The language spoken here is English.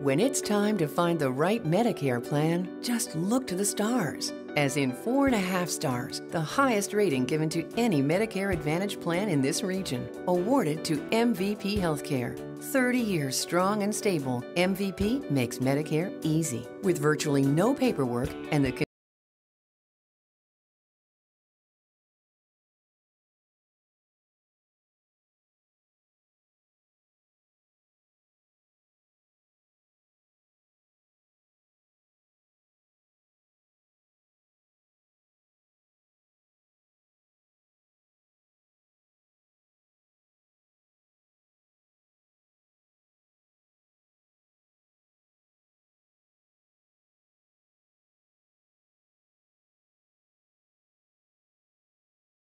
When it's time to find the right Medicare plan, just look to the stars. As in four and a half stars, the highest rating given to any Medicare Advantage plan in this region. Awarded to MVP Healthcare. 30 years strong and stable, MVP makes Medicare easy. With virtually no paperwork and the